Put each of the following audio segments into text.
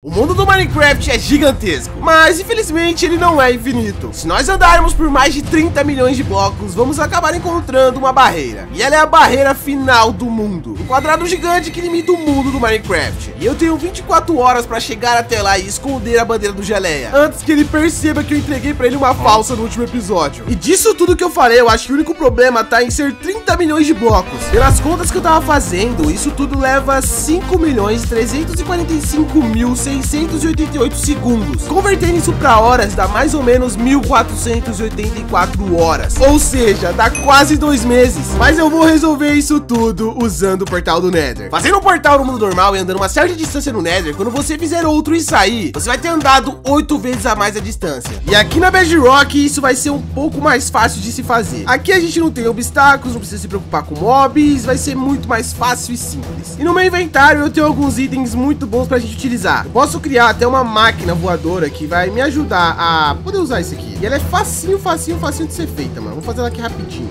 O mundo do Minecraft é gigantesco, mas infelizmente ele não é infinito. Se nós andarmos por mais de 30 milhões de blocos, vamos acabar encontrando uma barreira. E ela é a barreira final do mundo, um quadrado gigante que limita o mundo do Minecraft. E eu tenho 24 horas para chegar até lá e esconder a bandeira do Geleia, antes que ele perceba que eu entreguei para ele uma falsa no último episódio. E disso tudo que eu falei, eu acho que o único problema tá em ser 30 milhões de blocos. Pelas contas que eu tava fazendo, isso tudo leva 5 milhões 345 mil 688 segundos. Convertendo isso para horas dá mais ou menos 1484 horas. Ou seja, dá quase dois meses. Mas eu vou resolver isso tudo usando o portal do Nether. Fazendo um portal no mundo normal e andando uma certa distância no Nether, quando você fizer outro e sair, você vai ter andado oito vezes a mais a distância. E aqui na Bedrock isso vai ser um pouco mais fácil de se fazer. Aqui a gente não tem obstáculos, não precisa se preocupar com mobs, vai ser muito mais fácil e simples. E no meu inventário eu tenho alguns itens muito bons pra gente utilizar. Eu posso criar até uma máquina voadora que vai me ajudar a poder usar isso aqui. E ela é facinho, facinho, facinho de ser feita, mano. Vou fazer ela aqui rapidinho.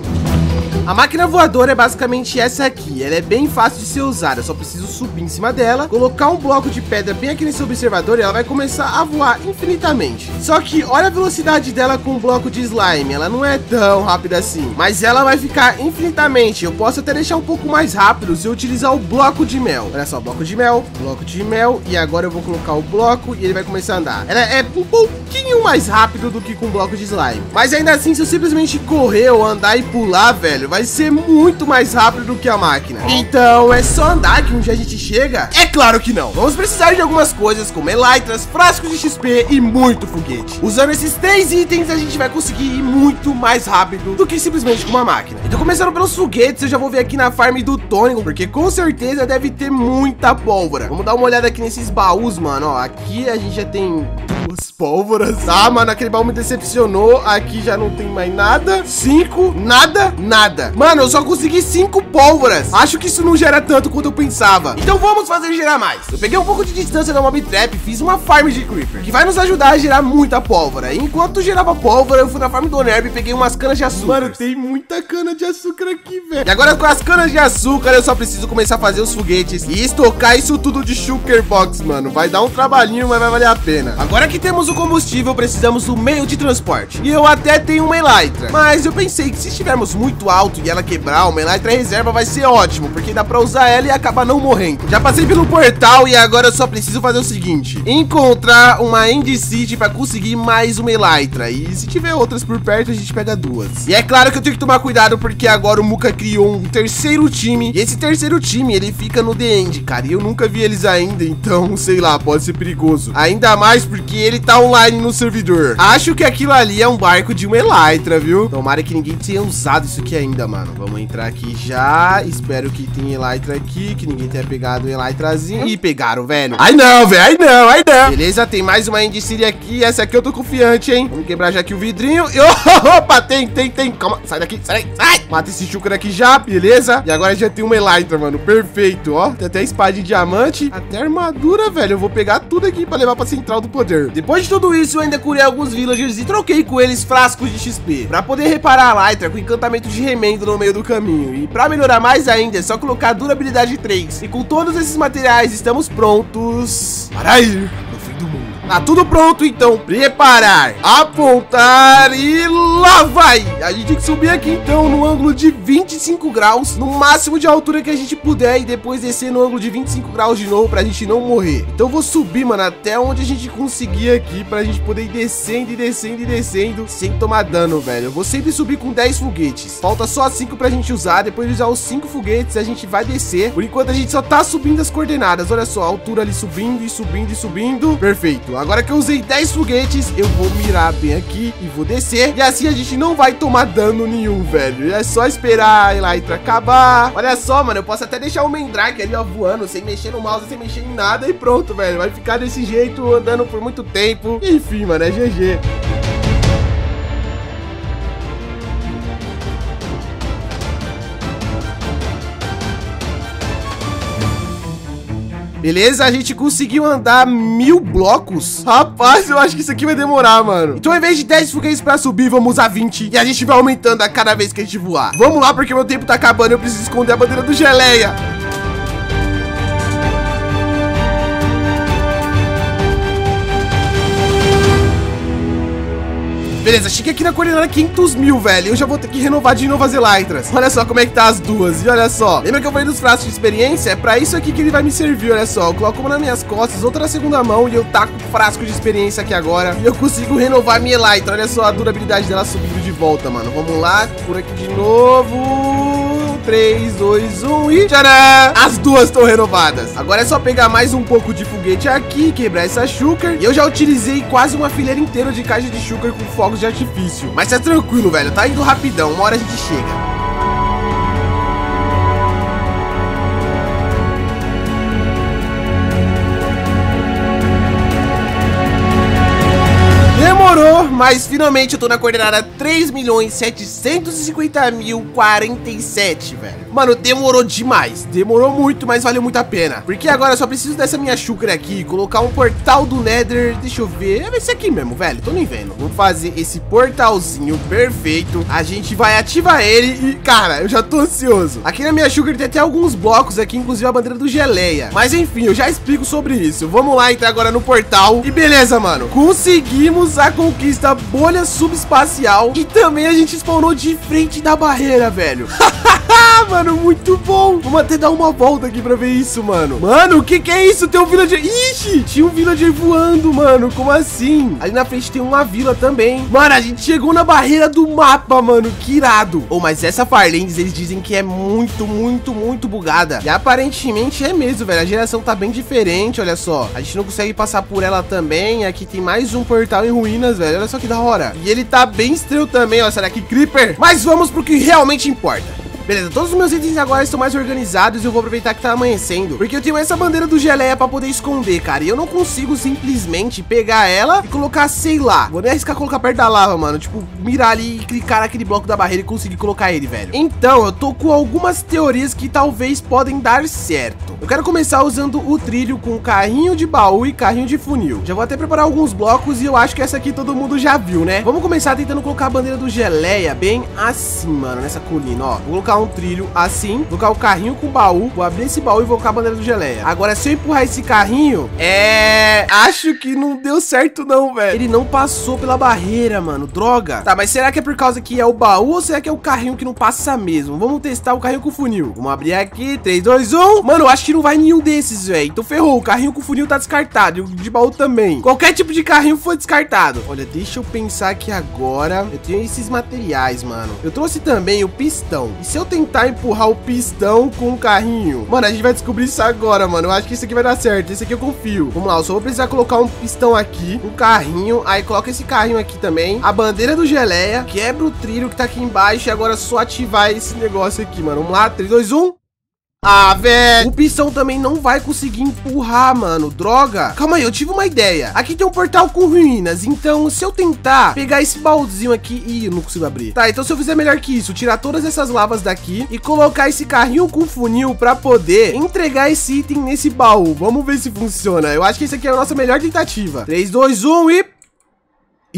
A máquina voadora é basicamente essa aqui, ela é bem fácil de ser usada, só preciso subir em cima dela, colocar um bloco de pedra bem aqui nesse observador e ela vai começar a voar infinitamente. Só que olha a velocidade dela com um bloco de slime, ela não é tão rápida assim, mas ela vai ficar infinitamente, eu posso até deixar um pouco mais rápido se eu utilizar o bloco de mel. Olha só, bloco de mel, bloco de mel e agora eu vou colocar o bloco e ele vai começar a andar. Ela é um pouquinho mais rápido do que com bloco de slime, mas ainda assim se eu simplesmente correr ou andar e pular, velho, vai vai ser muito mais rápido do que a máquina. Então é só andar que um dia a gente chega? É claro que não. Vamos precisar de algumas coisas como elytras, frascos de XP e muito foguete. Usando esses três itens a gente vai conseguir ir muito mais rápido do que simplesmente com uma máquina. Então começando pelos foguetes, eu já vou ver aqui na farm do Tony, porque com certeza deve ter muita pólvora. Vamos dar uma olhada aqui nesses baús, mano. Ó, aqui a gente já tem duas pólvoras. Ah, mano, aquele baú me decepcionou. Aqui já não tem mais nada. Cinco, nada, nada. Mano, eu só consegui cinco pólvoras. Acho que isso não gera tanto quanto eu pensava. Então vamos fazer gerar mais. Eu peguei um pouco de distância da mob trap e fiz uma farm de creeper, que vai nos ajudar a gerar muita pólvora. E enquanto gerava pólvora, eu fui na farm do Nerb e peguei umas canas de açúcar. Mano, tem muita cana de açúcar aqui, velho. E agora com as canas de açúcar, eu só preciso começar a fazer os foguetes e estocar isso tudo de sugar box, mano. Vai dar um trabalhinho, mas vai valer a pena. Agora que temos o combustível, precisamos do meio de transporte. E eu até tenho uma elytra, mas eu pensei que se estivermos muito alto e ela quebrar, uma Elytra reserva vai ser ótimo, porque dá pra usar ela e acabar não morrendo. Já passei pelo portal e agora eu só preciso fazer o seguinte, encontrar uma End City pra conseguir mais uma Elytra. E se tiver outras por perto, a gente pega duas. E é claro que eu tenho que tomar cuidado, porque agora o Muka criou um terceiro time, e esse terceiro time, ele fica no The End, cara, e eu nunca vi eles ainda, então, sei lá, pode ser perigoso. Ainda mais porque ele tá online no servidor. Acho que aquilo ali é um barco de uma Elytra, viu? Tomara que ninguém tenha usado isso aqui ainda, mano. Vamos entrar aqui já. Espero que tenha Elytra aqui, que ninguém tenha pegado o Elytrazinho. Ih, pegaram, velho. Ai, não, velho. Ai, não. Ai, não. Beleza, tem mais uma Endiciri aqui. Essa aqui eu tô confiante, hein? Vamos quebrar já aqui o vidrinho. E, opa, tem, tem, tem. Calma. Sai daqui, sai. Sai. Mata esse chucra aqui já, beleza? E agora já tem uma Elytra, mano. Perfeito, ó. Tem até espada de diamante. Até armadura, velho. Eu vou pegar tudo aqui pra levar pra central do poder. Depois de tudo isso, eu ainda curei alguns villagers e troquei com eles frascos de XP. Pra poder reparar a Elytra com encantamento de remendo no meio do caminho. E para melhorar mais ainda, é só colocar durabilidade 3. E com todos esses materiais, estamos prontos para ir no fim do mundo. Tá tudo pronto, então. Preparar, apontar e lá vai. A gente tem que subir aqui, então, no ângulo de 25 graus, no máximo de altura que a gente puder, e depois descer no ângulo de 25 graus de novo pra gente não morrer. Então vou subir, mano, até onde a gente conseguir aqui, pra gente poder ir descendo e descendo e descendo, sem tomar dano, velho. Eu vou sempre subir com 10 foguetes. Falta só 5 pra gente usar, depois de usar os 5 foguetes, a gente vai descer. Por enquanto a gente só tá subindo as coordenadas, olha só, a altura ali subindo e subindo e subindo. Perfeito. Agora que eu usei 10 foguetes, eu vou mirar bem aqui e vou descer. E assim a gente não vai tomar dano nenhum, velho. É só esperar a Elytra acabar. Olha só, mano, eu posso até deixar o Mendrake ali, ó, voando, sem mexer no mouse, sem mexer em nada e pronto, velho. Vai ficar desse jeito, andando por muito tempo. Enfim, mano, é GG. Beleza, a gente conseguiu andar mil blocos. Rapaz, eu acho que isso aqui vai demorar, mano. Então, ao invés de 10 foguetes pra subir, vamos usar 20. E a gente vai aumentando a cada vez que a gente voar. Vamos lá, porque meu tempo tá acabando. Eu preciso esconder a bandeira do Geleia. Beleza, cheguei aqui na coordenada 500 mil, velho. Eu já vou ter que renovar de novo as Elytras. Olha só como é que tá as duas. E olha só. Lembra que eu falei dos frascos de experiência? É pra isso aqui que ele vai me servir, olha só. Eu coloco uma nas minhas costas, outra na segunda mão e eu taco o frasco de experiência aqui agora. E eu consigo renovar minha Elytra. Olha só a durabilidade dela subindo de volta, mano. Vamos lá, por aqui de novo. 3, 2, 1 e tcharam! As duas estão renovadas. Agora é só pegar mais um pouco de foguete aqui, quebrar essa shulker. E eu já utilizei quase uma fileira inteira de caixa de shulker com fogos de artifício. Mas tá tranquilo, velho. Tá indo rapidão. Uma hora a gente chega. Mas finalmente eu tô na coordenada 3.750.047, velho. Mano, demorou demais. Demorou muito, mas valeu muito a pena. Porque agora eu só preciso dessa minha chucra aqui, colocar um portal do Nether. Deixa eu ver. É esse aqui mesmo, velho. Tô nem vendo. Vamos fazer esse portalzinho perfeito. A gente vai ativar ele e, cara, eu já tô ansioso. Aqui na minha chucra tem até alguns blocos aqui, inclusive a bandeira do Geleia. Mas enfim, eu já explico sobre isso. Vamos lá entrar agora no portal. E beleza, mano. Conseguimos a conquista bolha subespacial e também a gente spawnou de frente da barreira, velho. mano, muito bom. Vamos até dar uma volta aqui pra ver isso, mano. Mano, o que que é isso? Tem um villager... Ixi, tinha um villager voando, mano. Como assim? Ali na frente tem uma vila também. Mano, a gente chegou na barreira do mapa, mano. Que irado. Oh, mas essa Farlands, eles dizem que é muito, muito, muito bugada. E aparentemente é mesmo, velho. A geração tá bem diferente, olha só. A gente não consegue passar por ela também. Aqui tem mais um portal em ruínas, velho. Olha só que da hora. E ele tá bem estranho também, ó. Será que Creeper? Mas vamos pro que realmente importa. Beleza, todos os meus itens agora estão mais organizados e eu vou aproveitar que tá amanhecendo. Porque eu tenho essa bandeira do geleia pra poder esconder, cara. E eu não consigo simplesmente pegar ela e colocar, sei lá. Vou nem arriscar colocar perto da lava, mano. Tipo, mirar ali e clicar naquele bloco da barreira e conseguir colocar ele, velho. Então, eu tô com algumas teorias que talvez podem dar certo. Eu quero começar usando o trilho com carrinho de baú e carrinho de funil. Já vou até preparar alguns blocos e eu acho que essa aqui todo mundo já viu, né? Vamos começar tentando colocar a bandeira do geleia bem assim, mano, nessa colina, ó. Vou colocar um trilho assim, colocar o carrinho com baú, vou abrir esse baú e vou colocar a bandeira do geleia. Agora, se eu empurrar esse carrinho, é... Acho que não deu certo não, velho. Ele não passou pela barreira, mano. Droga. Tá, mas será que é por causa que é o baú ou será que é o carrinho que não passa mesmo? Vamos testar o carrinho com funil. Vamos abrir aqui. 3, 2, 1. Mano, eu acho que não vai nenhum desses, velho. Então ferrou. O carrinho com funil tá descartado. E o de baú também. Qualquer tipo de carrinho foi descartado. Olha, deixa eu pensar aqui agora. Eu tenho esses materiais, mano. Eu trouxe também o pistão. E se eu tentar empurrar o pistão com o carrinho? Mano, a gente vai descobrir isso agora, mano. Eu acho que isso aqui vai dar certo. Esse aqui eu confio. Vamos lá, eu só vou precisar colocar um pistão aqui, um carrinho. Aí coloca esse carrinho aqui também. A bandeira do geleia. Quebra o trilho que tá aqui embaixo. E agora é só ativar esse negócio aqui, mano. Vamos lá, 3, 2, 1. Ah, velho. O pistão também não vai conseguir empurrar, mano. Droga. Calma aí, eu tive uma ideia. Aqui tem um portal com ruínas. Então, se eu tentar pegar esse baldezinho aqui... Ih, eu não consigo abrir. Tá, então se eu fizer melhor que isso, tirar todas essas lavas daqui e colocar esse carrinho com funil pra poder entregar esse item nesse baú. Vamos ver se funciona. Eu acho que esse aqui é a nossa melhor tentativa. 3, 2, 1 e...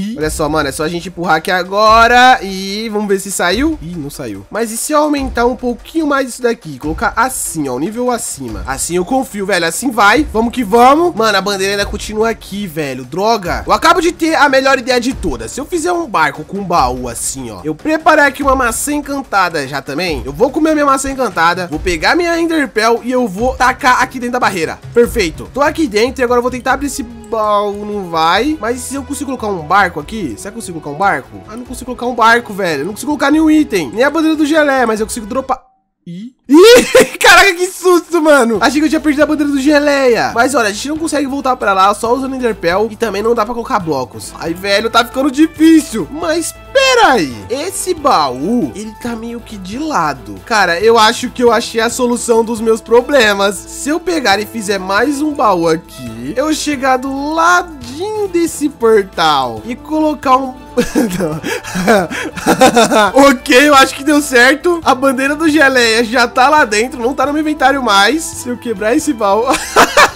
Ih, olha só, mano, é só a gente empurrar aqui agora e vamos ver se saiu. Ih, não saiu. Mas e se eu aumentar um pouquinho mais isso daqui? Colocar assim, ó, o nível acima. Assim eu confio, velho, assim vai. Vamos que vamos. Mano, a bandeira ainda continua aqui, velho. Droga. Eu acabo de ter a melhor ideia de todas. Se eu fizer um barco com um baú assim, ó, eu preparar aqui uma maçã encantada já também, eu vou comer minha maçã encantada, vou pegar minha Enderpell e eu vou tacar aqui dentro da barreira. Perfeito. Tô aqui dentro e agora eu vou tentar abrir esse baú, não vai. Mas se eu consigo colocar um barco aqui, será que eu consigo colocar um barco? Ah, não consigo colocar um barco, velho. Não consigo colocar nenhum item. Nem a bandeira do gelé, mas eu consigo dropar... Ih! Ih! Caraca, que susto, mano! Achei que eu tinha perdido a bandeira do geleia. Mas olha, a gente não consegue voltar pra lá só usando Enderpell. E também não dá pra colocar blocos. Ai, velho, tá ficando difícil. Mas pera aí. Esse baú, ele tá meio que de lado. Cara, eu acho que eu achei a solução dos meus problemas. Se eu pegar e fizer mais um baú aqui, eu chegar do ladinho desse portal e colocar um ok, eu acho que deu certo. A bandeira do geleia já tá lá dentro, não tá no meu inventário mais. Se eu quebrar esse baú...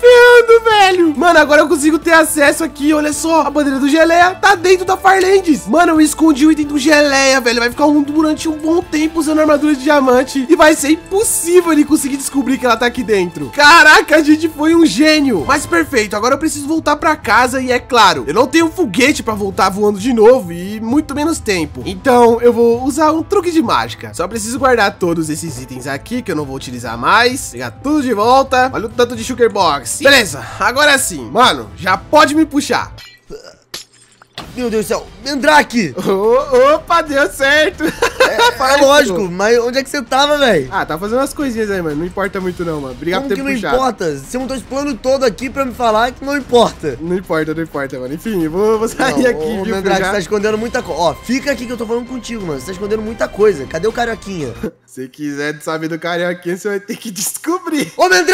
Ferrando, velho. Mano, agora eu consigo ter acesso aqui, olha só. A bandeira do Geleia tá dentro da Farlands. Mano, eu escondi o item do Geleia, velho. Vai ficar um, durante um bom tempo usando armadura de diamante. E vai ser impossível ele conseguir descobrir que ela tá aqui dentro. Caraca, a gente foi um gênio. Mas perfeito, agora eu preciso voltar pra casa e é claro, eu não tenho foguete pra voltar voando de novo e muito menos tempo. Então eu vou usar um truque de mágica. Só preciso guardar todos esses itens aqui que eu não vou utilizar mais. Pegar tudo de volta. Olha o tanto de sugar box. Beleza, agora sim. Mano, já pode me puxar. Meu Deus do céu, Mandrake! Oh, opa, deu certo. É, é lógico, mas onde é que você tava, velho? Ah, tá fazendo umas coisinhas aí, mano. Não importa muito não, mano. Obrigado Como por ter que não puxado. importa? Você montou esse plano todo aqui pra me falar que não importa. Não importa, não importa, mano. Enfim, eu vou, vou sair Não, aqui, ô, viu? Mandrake, já- você tá escondendo muita coisa. Ó, fica aqui que eu tô falando contigo, mano. Você tá escondendo muita coisa. Cadê o carioquinha? Se quiser saber do carioquinha, você vai ter que descobrir. Ô, Mandrake!